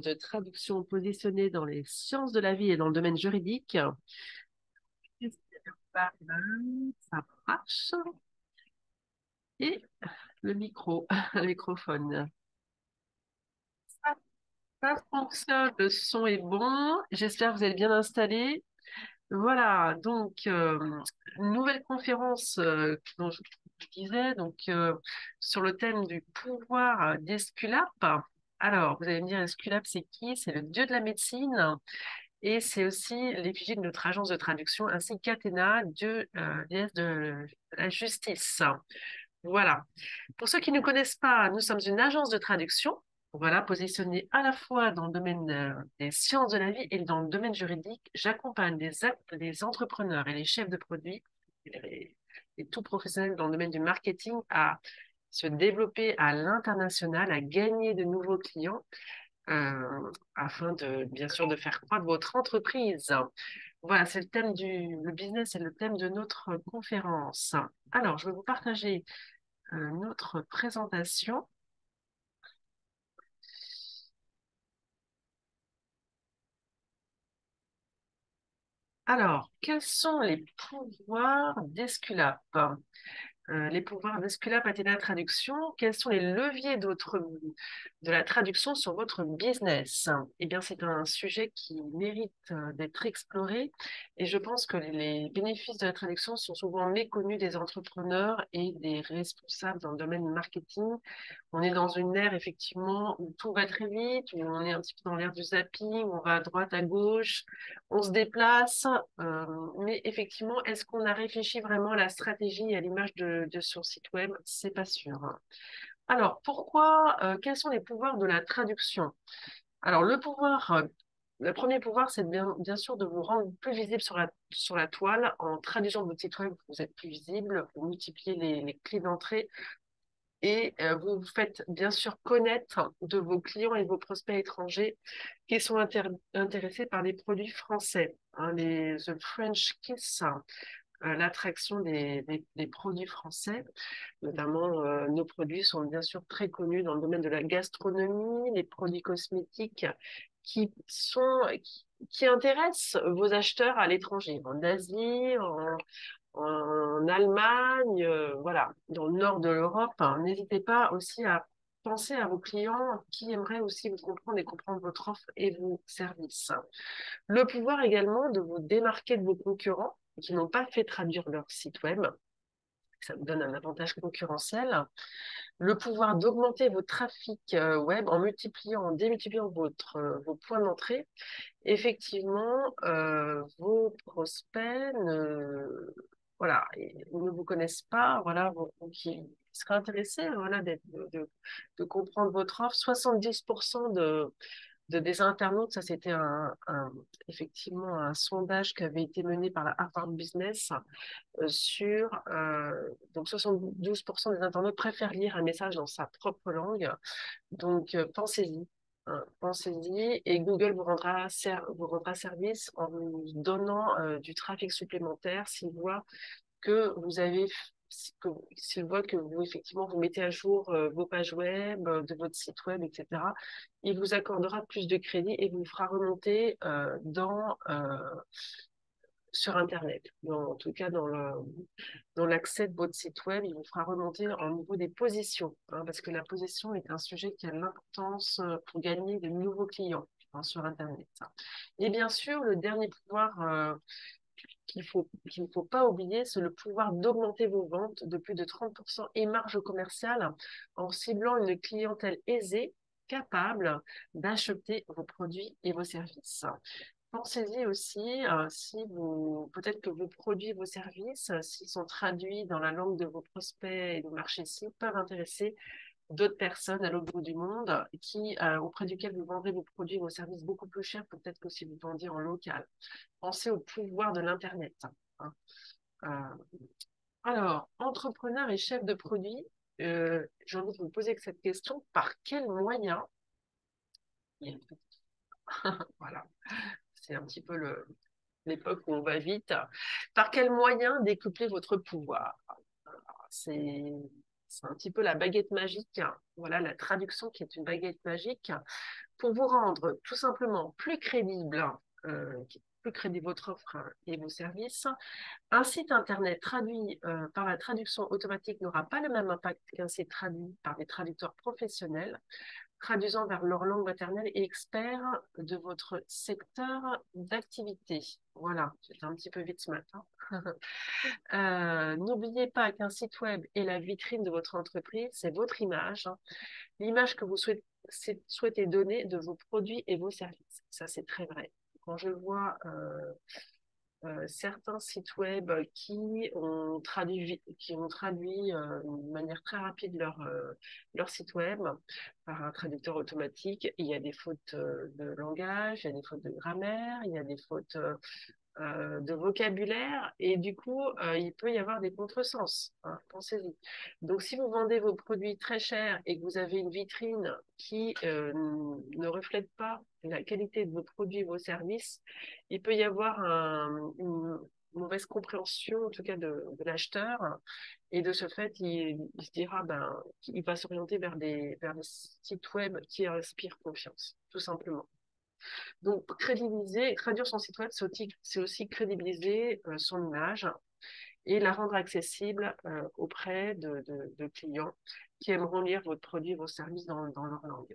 de traduction positionnée dans les sciences de la vie et dans le domaine juridique. Ça marche. Et le micro, le microphone. Ça, fonctionne, le son est bon. J'espère que vous êtes bien installés. Voilà, donc, euh, nouvelle conférence euh, dont je disais, donc, euh, sur le thème du pouvoir d'Esculape. Alors, vous allez me dire, Esculape, c'est qui? C'est le dieu de la médecine et c'est aussi l'effigie de notre agence de traduction, ainsi qu'Athéna, dieu, déesse de la justice. Voilà. Pour ceux qui ne connaissent pas, nous sommes une agence de traduction voilà, positionnée à la fois dans le domaine euh, des sciences de la vie et dans le domaine juridique. J'accompagne les, les entrepreneurs et les chefs de produits et, tout professionnels dans le domaine du marketing à se développer à l'international, à gagner de nouveaux clients euh, afin de, bien sûr, de faire croître votre entreprise. Voilà, c'est le thème du le business, c'est le thème de notre conférence. Alors, je vais vous partager notre présentation. Alors, quels sont les pouvoirs d'Esculape? Euh, les pouvoirs d'Esculape Athéna Traduction, quels sont les leviers de la traduction sur votre business? Eh bien, c'est un sujet qui mérite euh, d'être exploré et je pense que les bénéfices de la traduction sont souvent méconnus des entrepreneurs et des responsables dans le domaine marketing. On est dans une ère effectivement où tout va très vite, où on est un petit peu dans l'ère du zapping, où on va à droite, à gauche, on se déplace. Euh, mais effectivement, est-ce qu'on a réfléchi vraiment à la stratégie et à l'image de, de site web C'est pas sûr. Alors, pourquoi euh, Quels sont les pouvoirs de la traduction? Alors, le pouvoir euh, le premier pouvoir, c'est bien, sûr de vous rendre plus visible sur la, sur la toile. En traduisant votre site web, vous êtes plus visible, vous multipliez les, clés d'entrée et euh, vous vous faites bien sûr connaître de vos clients et vos prospects étrangers qui sont intéressés par les produits français, hein, les The French Kiss, l'attraction des, des, produits français. Notamment, euh, nos produits sont bien sûr très connus dans le domaine de la gastronomie, les produits cosmétiques qui sont qui, qui intéressent vos acheteurs à l'étranger, en Asie, en, Allemagne, euh, voilà, dans le nord de l'Europe. N'hésitez pas aussi à penser à vos clients qui aimeraient aussi vous comprendre et comprendre votre offre et vos services. Le pouvoir également de vous démarquer de vos concurrents qui n'ont pas fait traduire leur site web. Ça vous donne un avantage concurrentiel. Le pouvoir d'augmenter votre trafic euh, web en multipliant, en démultipliant votre, euh, vos points d'entrée. Effectivement, vos prospects ne, voilà, ne vous connaissent pas, voilà, qui seraient intéressés voilà, de, comprendre votre offre. 70% de, de des internautes, ça c'était un, effectivement un sondage qui avait été mené par la Harvard Business euh, sur euh, donc 72% des internautes préfèrent lire un message dans sa propre langue. Donc euh, pensez-y. Hein, pensez-y et Google vous rendra, vous rendra service en vous donnant du trafic supplémentaire s'il voit que vous avez s'il voit que vous effectivement vous mettez à jour vos pages web, de votre site web, etc., il vous accordera plus de crédit et vous fera remonter dans sur Internet. en tout cas, dans l'accès de votre site web, il vous fera remonter au niveau des positions, hein, parce que la position est un sujet qui a l'importance pour gagner de nouveaux clients hein, sur Internet. Et bien sûr, le dernier pouvoir qu'il faut, qu'il ne faut pas oublier, c'est le pouvoir d'augmenter vos ventes de plus de 30% et marge commerciale en ciblant une clientèle aisée, capable d'acheter vos produits et vos services. Pensez-y aussi, euh, si vous, peut-être que vos produits, vos services, s'ils sont traduits dans la langue de vos prospects et de marché cibles, peuvent intéresser d'autres personnes à l'autre bout du monde qui, euh, auprès duquel vous vendrez vos produits vos services beaucoup plus chers, peut-être que si vous vendiez en local. Pensez au pouvoir de l'Internet. Hein. Euh, alors, entrepreneur et chef de produit, euh, j'ai envie de vous poser cette question. Par quels moyens Voilà, c'est un petit peu le, l'époque où on va vite. Par quels moyens décupler votre pouvoir? C'est C'est un petit peu la baguette magique. Voilà, la traduction qui est une baguette magique pour vous rendre tout simplement plus crédible, euh, plus crédible votre offre et vos services. Un site internet traduit euh, par la traduction automatique n'aura pas le même impact qu'un site traduit par des traducteurs professionnels traduisant vers leur langue maternelle et experts de votre secteur d'activité. Voilà, j'étais un petit peu vite ce matin. Euh, n'oubliez pas qu'un site web est la vitrine de votre entreprise, c'est votre image, hein. l'image que vous souhaitez, donner de vos produits et vos services. Ça, c'est très vrai. Quand je vois euh, euh, certains sites web qui ont traduit, qui ont traduit de manière très rapide leur, leur site web par un traducteur automatique. Il y a des fautes de langage, il y a des fautes de grammaire, il y a des fautes euh, de vocabulaire et du coup, euh, il peut y avoir des contresens. Hein, Pensez-y. Donc, si vous vendez vos produits très chers et que vous avez une vitrine qui euh, ne reflète pas la qualité de vos produits, vos services, il peut y avoir une mauvaise compréhension, en tout cas de, l'acheteur. Et de ce fait, il, se dira, ben, il va s'orienter vers des, sites web qui inspirent confiance, tout simplement. Donc, crédibiliser, traduire son site web, c'est aussi, crédibiliser euh, son image et la rendre accessible euh, auprès de, clients qui aimeront lire votre produit, vos services dans, leur langue.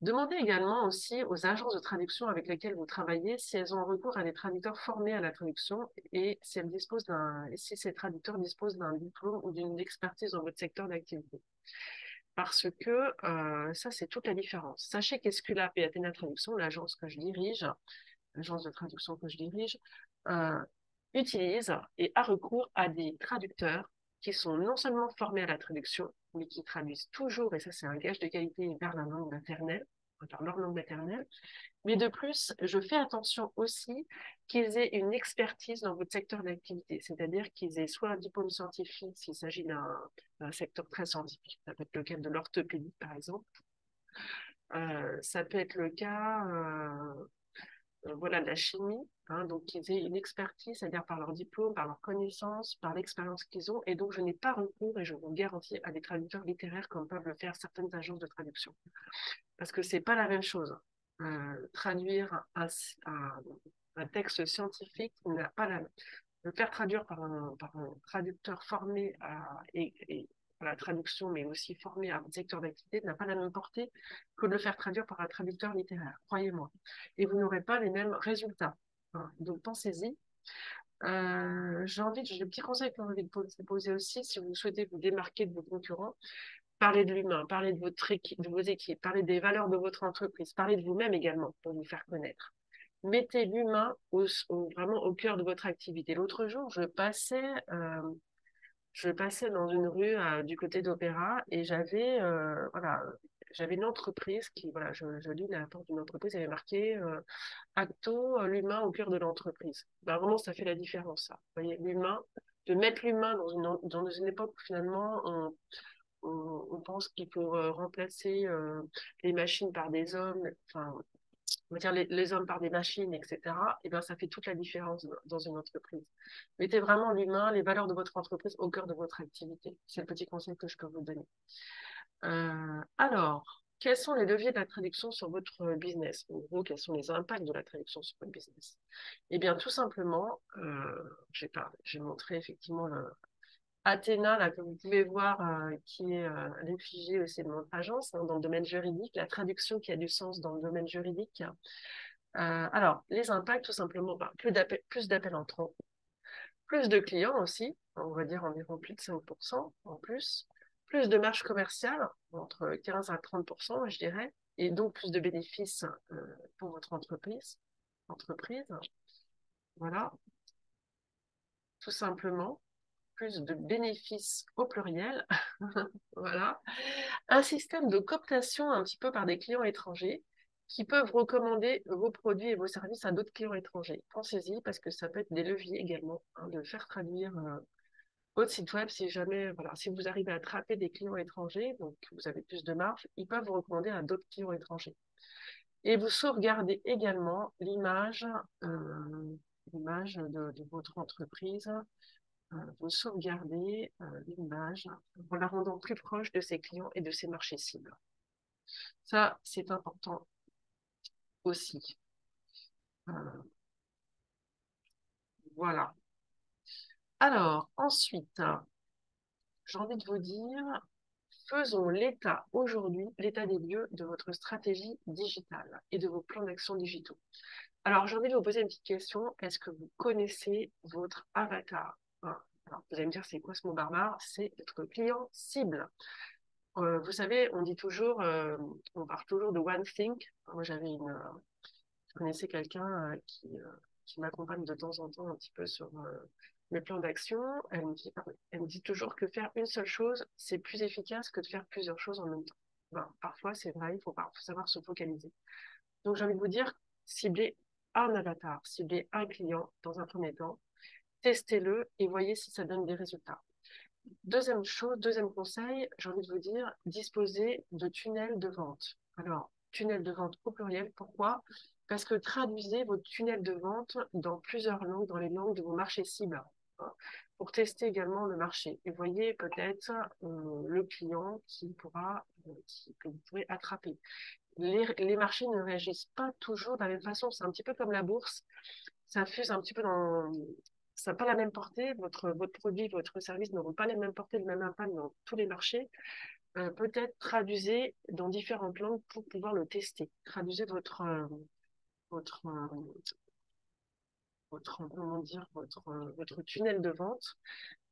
Demandez également aussi aux agences de traduction avec lesquelles vous travaillez si elles ont recours à des traducteurs formés à la traduction et si, elles disposent si ces traducteurs disposent d'un diplôme ou d'une expertise dans votre secteur d'activité parce que euh, ça, c'est toute la différence. Sachez qu'Esculap et Athéna Traduction, l'agence que je dirige, l'agence de traduction que je dirige, euh, utilise et a recours à des traducteurs qui sont non seulement formés à la traduction, mais qui traduisent toujours, et ça c'est un gage de qualité vers la langue maternelle, vers leur langue maternelle, mais de plus, je fais attention aussi qu'ils aient une expertise dans votre secteur d'activité, c'est-à-dire qu'ils aient soit un diplôme scientifique s'il s'agit d'un secteur très scientifique, ça peut être le cas de l'orthopédie par exemple, euh, ça peut être le cas euh, euh, voilà, de la chimie, hein, donc qu'ils aient une expertise, c'est-à-dire par leur diplôme, par leur connaissance, par l'expérience qu'ils ont, et donc je n'ai pas recours, et je vous garantis, à des traducteurs littéraires comme peuvent le faire certaines agences de traduction. Parce que c'est pas la même chose. Euh, traduire un, texte scientifique n'a pas la le faire traduire par un, traducteur formé à, et, la traduction, mais aussi formé à un secteur d'activité, n'a pas la même portée que de le faire traduire par un traducteur littéraire, croyez-moi. Et vous n'aurez pas les mêmes résultats. Hein. Donc pensez-y. Euh, j'ai envie, j'ai le petit conseil que j'ai envie de poser aussi, si vous souhaitez vous démarquer de vos concurrents, Parlez de l'humain, parlez de, votre équipe, de vos équipes, parlez des valeurs de votre entreprise, parlez de vous-même également pour vous faire connaître. Mettez l'humain au, vraiment au cœur de votre activité. L'autre jour, je passais, euh, dans une rue euh, du côté d'Opéra et j'avais j'avais une entreprise qui, voilà, je, je lis la porte d'une entreprise, il avait marqué Acto, l'humain au cœur de l'entreprise. Ben, vraiment, ça fait la différence, ça. Vous voyez, l'humain, de mettre l'humain dans une, dans une époque où finalement on, on, pense qu'il faut euh, remplacer euh, les machines par des hommes, enfin, on va dire les, hommes par des machines, etc., et bien ça fait toute la différence dans une entreprise. Mettez vraiment l'humain, les valeurs de votre entreprise au cœur de votre activité. C'est le petit conseil que je peux vous donner. Euh, alors, quels sont les leviers de la traduction sur votre business? En gros, quels sont les impacts de la traduction sur votre business? Eh bien, tout simplement, euh, j'ai montré effectivement le, Athéna, là, que vous pouvez voir, euh, qui est euh, l'effigie aussi de notre agence hein, dans le domaine juridique, la traduction qui a du sens dans le domaine juridique. Alors, les impacts, tout simplement, bah, plus d'appels entrants, plus de clients aussi, on va dire environ plus de 5% en plus, plus de marge commerciale, entre 15 à 30%, je dirais, et donc plus de bénéfices pour votre entreprise. entreprise. Voilà, tout simplement plus de bénéfices au pluriel. voilà. Un système de cooptation un petit peu par des clients étrangers qui peuvent recommander vos produits et vos services à d'autres clients étrangers. Pensez-y parce que ça peut être des leviers également hein, de faire traduire euh, votre site web si jamais, voilà, si vous arrivez à attraper des clients étrangers, donc vous avez plus de marge, ils peuvent vous recommander à d'autres clients étrangers. Et vous sauvegardez également l'image euh, de, de, votre entreprise vous sauvegardez l'image en la rendant plus proche de ses clients et de ses marchés cibles. Ça, c'est important aussi. voilà. Alors, ensuite, j'ai envie de vous dire, faisons l'état aujourd'hui, l'état des lieux de votre stratégie digitale et de vos plans d'action digitaux. Alors, j'ai envie de vous poser une petite question. Est-ce que vous connaissez votre avatar? Alors, Vous allez me dire, c'est quoi ce mot barbare? C'est votre client cible. Euh, vous savez, on dit toujours, euh, on parle toujours de one think. Moi, j'avais une, euh, je connaissais quelqu'un qui, qui m'accompagne de temps en temps un petit peu sur mes plans d'action. Elle, me dit, toujours que faire une seule chose, c'est plus efficace que de faire plusieurs choses en même temps. Ben, parfois, c'est vrai, il faut, savoir se focaliser. Donc, j'ai envie de vous dire, ciblez un avatar, ciblez un client dans un premier temps, testez-le et voyez si ça donne des résultats. Deuxième chose, deuxième conseil, j'ai envie de vous dire, disposez de tunnels de vente. Alors, tunnel de vente au pluriel, pourquoi? Parce que traduisez votre tunnel de vente dans plusieurs langues, dans les langues de vos marchés cibles, pour tester également le marché. Et voyez peut-être euh, le client qui pourra, euh, que vous pourrez attraper. Les, les, marchés ne réagissent pas toujours de la même façon. C'est un petit peu comme la bourse. Ça fuse un petit peu dans, ça n'a pas la même portée. Votre, votre produit, votre service n'auront pas la même portée, le même impact dans tous les marchés. Euh, peut-être traduisez dans différentes langues pour pouvoir le tester. Traduisez votre, votre, votre, comment dire, votre, votre tunnel de vente.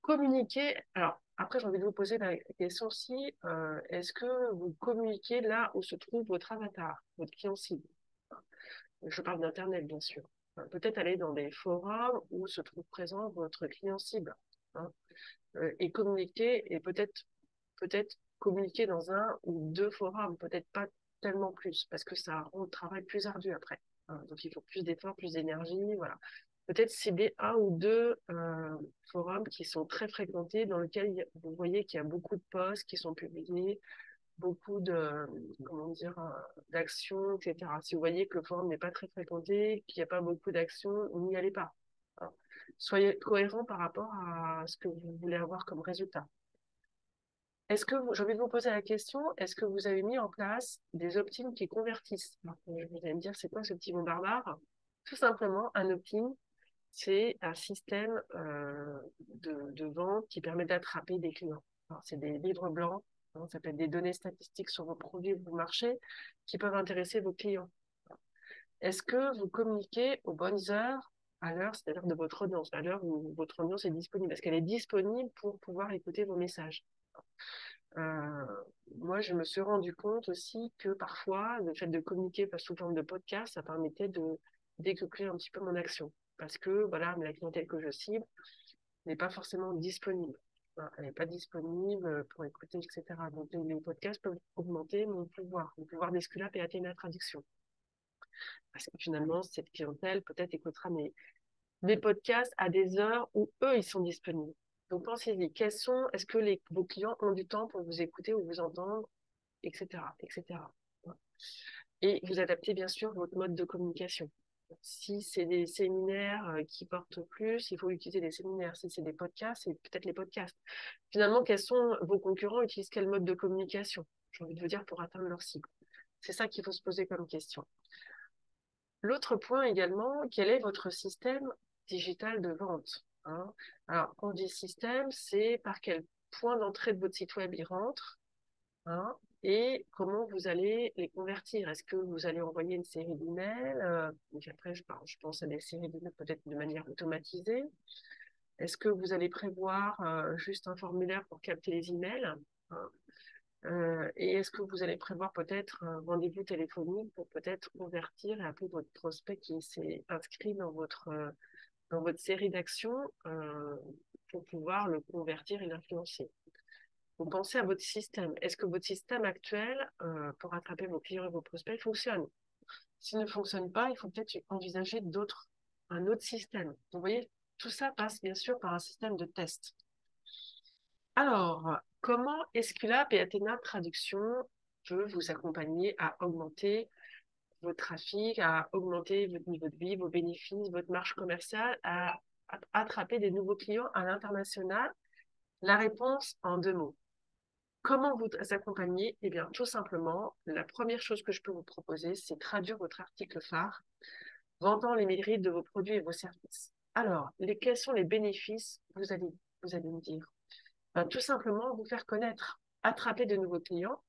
Communiquez. Alors, après, j'ai envie de vous poser la question aussi est-ce que vous communiquez là où se trouve votre avatar, votre client cible? Je parle d'Internet, bien sûr peut-être aller dans des forums où se trouve présent votre client cible hein, euh, et communiquer et peut-être peut-être communiquer dans un ou deux forums, peut-être pas tellement plus parce que ça rend le travail plus ardu après. Hein. donc il faut plus d'efforts, plus d'énergie, voilà. Peut-être cibler un ou deux euh, forums qui sont très fréquentés, dans lesquels vous voyez qu'il y a beaucoup de posts qui sont publiés, beaucoup de, comment dire, euh, d'actions, etc. Si vous voyez que le forum n'est pas très fréquenté, qu'il n'y a pas beaucoup d'actions, n'y allez pas. Soyez cohérent par rapport à ce que vous voulez avoir comme résultat. Est-ce que j'ai envie de vous poser la question, est-ce que vous avez mis en place des opt-in qui convertissent? Vous allez me dire, c'est quoi ce petit mot barbare Tout simplement, un opt-in, c'est un système euh, de, vente qui permet d'attraper des clients. C'est des livres blancs ça peut être des données statistiques sur vos produits ou vos marchés qui peuvent intéresser vos clients. Est-ce que vous communiquez aux bonnes heures, à l'heure, c'est-à-dire de votre audience, à l'heure où votre audience est disponible? Est-ce qu'elle est disponible pour pouvoir écouter vos messages? Euh, moi, je me suis rendu compte aussi que parfois, le fait de communiquer sous forme de podcast, ça permettait de découpler un petit peu mon action. Parce que, voilà, la clientèle que je cible n'est pas forcément disponible elle n'est pas disponible pour écouter, etc. Donc, les, podcasts peuvent augmenter mon pouvoir, mon pouvoir d'esculape et atteindre la traduction. Parce que finalement, cette clientèle peut-être écoutera mes, mes podcasts à des heures où eux, ils sont disponibles. Donc, pensez-y, quels sont, est-ce que les, vos clients ont du temps pour vous écouter ou vous entendre, etc., etc. Et vous adaptez bien sûr votre mode de communication. Si c'est des séminaires euh, qui portent plus, il faut utiliser des séminaires. Si c'est des podcasts, c'est peut-être les podcasts. Finalement, quels sont vos concurrents utilisent quel mode de communication J'ai envie de vous dire pour atteindre leur cible? C'est ça qu'il faut se poser comme question. L'autre point également, quel est votre système digital de vente hein? Alors, on dit système, c'est par quel point d'entrée de votre site web il rentre, hein? Et comment vous allez les convertir? Est-ce que vous allez envoyer une série d'emails? Euh, Après, je, pense à des séries d'emails peut-être de manière automatisée. Est-ce que vous allez prévoir euh, juste un formulaire pour capter les emails? Hein? euh, Et est-ce que vous allez prévoir peut-être un rendez-vous téléphonique pour peut-être convertir et appeler votre prospect qui s'est inscrit dans votre, dans votre série d'actions pour pouvoir le convertir et l'influencer? Vous pensez à votre système. Est-ce que votre système actuel, euh, pour attraper vos clients et vos prospects, fonctionne? S'il ne fonctionne pas, il faut peut-être envisager d'autres, un autre système. Vous voyez, tout ça passe bien sûr par un système de test. Alors, comment Esculap et Athena Traduction peuvent vous accompagner à augmenter votre trafic, à augmenter votre niveau de vie, vos bénéfices, votre marge commerciale, à attraper des nouveaux clients à l'international? La réponse en deux mots. Comment vous accompagner Eh bien, tout simplement, la première chose que je peux vous proposer, c'est traduire votre article phare, vendant les mérites de vos produits et vos services. Alors, les, quels sont les bénéfices Vous allez, vous me dire? Ben, tout simplement, vous faire connaître, attraper de nouveaux clients,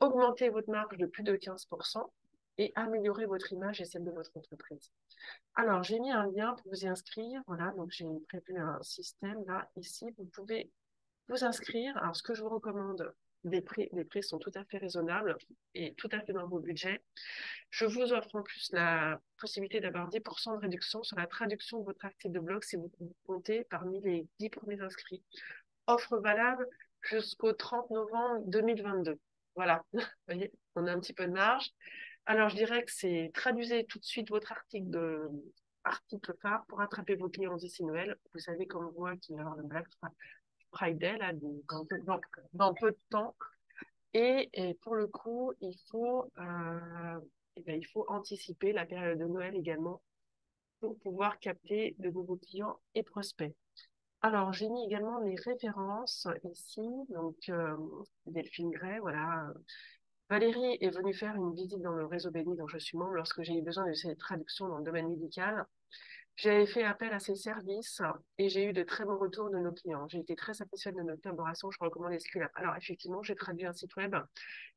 augmenter votre marge de plus de 15% et améliorer votre image et celle de votre entreprise. Alors, j'ai mis un lien pour vous y inscrire. Voilà, donc j'ai prévu un système là, ici. Vous pouvez vous inscrire. Alors, ce que je vous recommande, les prix, les prix sont tout à fait raisonnables et tout à fait dans vos budgets. Je vous offre en plus la possibilité d'avoir 10% de réduction sur la traduction de votre article de blog si vous comptez parmi les 10 premiers inscrits. Offre valable jusqu'au 30 novembre 2022. Voilà, vous voyez, on a un petit peu de marge. Alors, je dirais que c'est traduisez tout de suite votre article de article phare pour attraper vos clients d'ici Noël. Vous savez comme moi qu'il y a le Black Friday là, dans, peu de temps. Et, pour le coup, il faut, euh, eh ben, il faut anticiper la période de Noël également pour pouvoir capter de nouveaux clients et prospects. Alors, j'ai mis également mes références ici. Donc, euh, Delphine Gray, voilà. Valérie est venue faire une visite dans le réseau Béni dont je suis membre lorsque j'ai eu besoin de ces traductions dans le domaine médical. J'ai fait appel à ces services et j'ai eu de très bons retours de nos clients. J'ai été très satisfaite de notre collaboration. Je recommande Esculap. Alors, effectivement, j'ai traduit un site web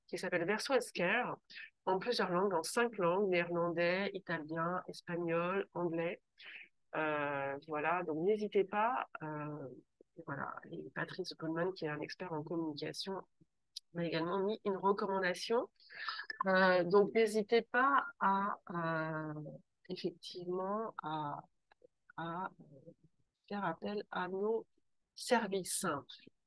qui s'appelle Verso Escare en plusieurs langues, en cinq langues, néerlandais, italien, espagnol, anglais. Euh, voilà, donc n'hésitez pas. Euh, voilà, et Patrice Goldman, qui est un expert en communication, m'a également mis une recommandation. Euh, donc n'hésitez pas à effectivement à, faire appel à nos services.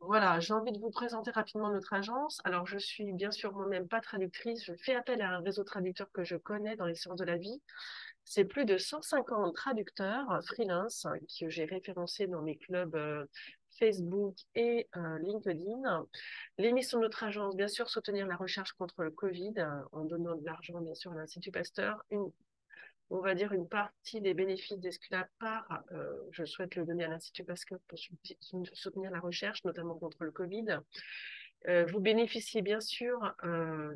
Voilà, j'ai envie de vous présenter rapidement notre agence. Alors, je suis bien sûr moi-même pas traductrice. Je fais appel à un réseau traducteur que je connais dans les sciences de la vie. C'est plus de 150 traducteurs freelance que j'ai référencés dans mes clubs euh, Facebook et euh, LinkedIn. Les missions de notre agence, bien sûr, soutenir la recherche contre le Covid euh, en donnant de l'argent, bien sûr, à l'Institut Pasteur. Une on va dire, une partie des bénéfices d'Esculap part, euh, je souhaite le donner à l'Institut Pasteur pour soutenir la recherche, notamment contre le Covid. Euh, vous bénéficiez bien sûr euh,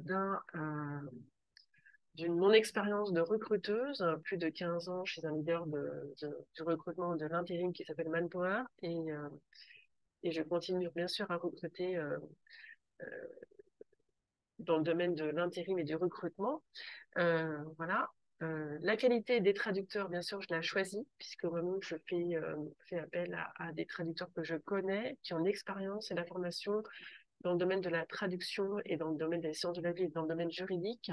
d'une mon expérience de recruteuse, plus de 15 ans chez un leader de, du recrutement de l'intérim qui s'appelle Manpower. Et je continue bien sûr à recruter dans le domaine de l'intérim et du recrutement. voilà. Euh, la qualité des traducteurs, bien sûr, je l'ai choisie, puisque vraiment, je fais, euh, appel à, des traducteurs que je connais, qui ont l'expérience et la formation dans le domaine de la traduction et dans le domaine des sciences de la vie et dans le domaine juridique.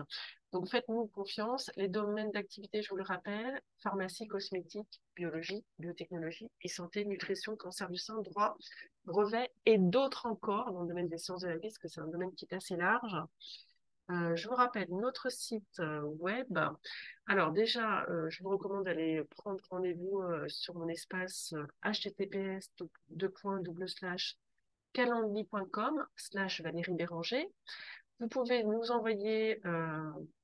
Donc, faites-nous confiance. Les domaines d'activité, je vous le rappelle, pharmacie, cosmétique, biologie, biotechnologie et santé, nutrition, cancer du sein, droit, brevet et d'autres encore dans le domaine des sciences de la vie, parce que c'est un domaine qui est assez large. Euh, je vous rappelle notre site euh, web. Alors déjà, euh, je vous recommande d'aller prendre rendez-vous sur mon espace https calendly.com slash Valérie Béranger. Vous pouvez nous envoyer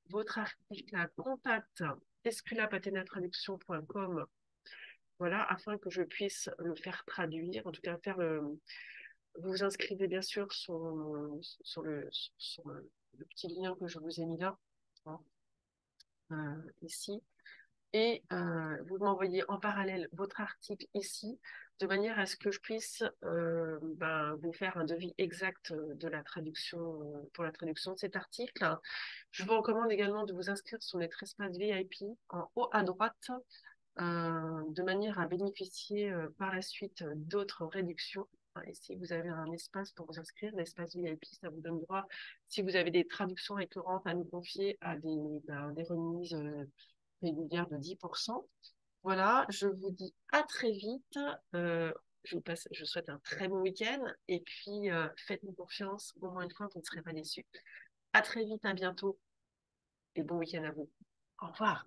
votre article à contact esculapatenatraduction.com voilà, afin que je puisse le faire traduire, en tout cas faire le... Vous vous inscrivez bien sûr sur, le, le petit lien que je vous ai mis là, hein, euh, ici. Et euh, vous m'envoyez en parallèle votre article ici, de manière à ce que je puisse euh, ben, vous faire un devis exact de la traduction, pour la traduction de cet article. Je vous recommande également de vous inscrire sur notre espace VIP en haut à droite, de manière à bénéficier par la suite d'autres réductions et si vous avez un espace pour vous inscrire, l'espace VIP, ça vous donne droit, si vous avez des traductions récurrentes à nous confier, à des, ben, des remises euh, régulières de 10%. Voilà, je vous dis à très vite. Euh, je vous passe, je souhaite un très bon week-end et puis euh, faites-nous confiance. Au moins une fois, vous ne serez pas déçus. À très vite, à bientôt et bon week-end à vous. Au revoir.